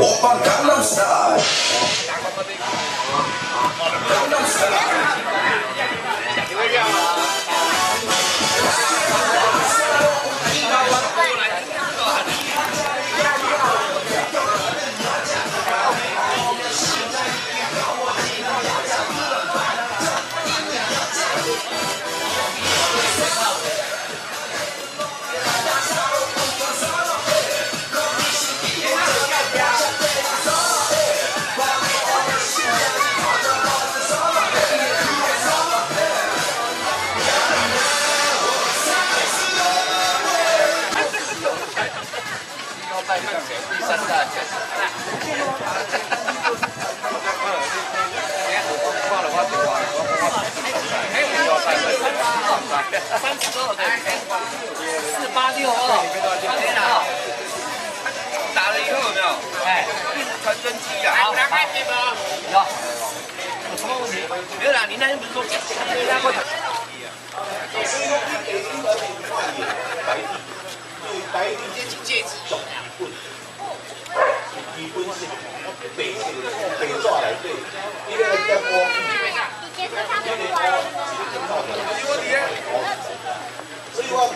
Opa Kalamstar. Ah. 三十多，四八六二，打了以后有没有？哎，传真机啊？好，好，有，有什么问题？没有啦，你那天不是说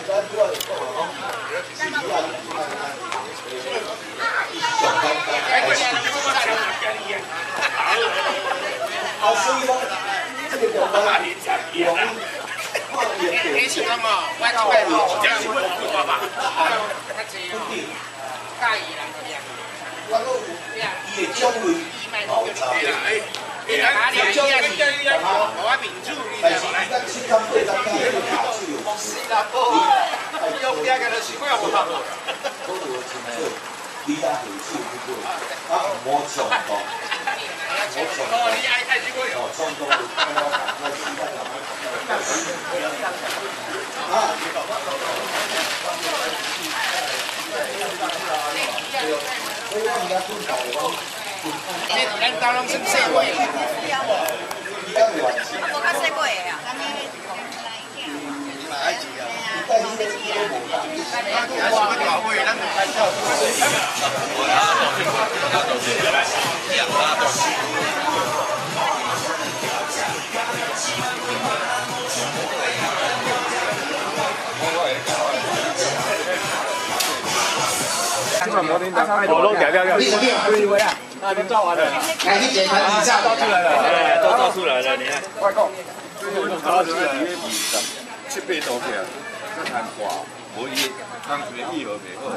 你话讲哦，是你啊，啊，所以我这个叫法，用看见对。你是咁啊？我出嚟哦，这样子会爸爸。介意啦，嗰啲啊。我都伊会将会爆炸。你哪里有啊？我民主，你但是伊咱七天八天去迄个打手有事，你要不要跟他习惯我？都有清楚，你才回手不过，啊，莫冲动，莫冲动，你爱太习惯哦，冲动就看到赶快时间赶快。啊。所以我们家做大的。你咱家拢算细我弄掉掉掉，你怎么样？啊，都照完了，来去检查一下，照出来了，哎，都照出来了，你看，快讲，照出来了，七八度去啊，这谈话，无伊，当时意无袂好。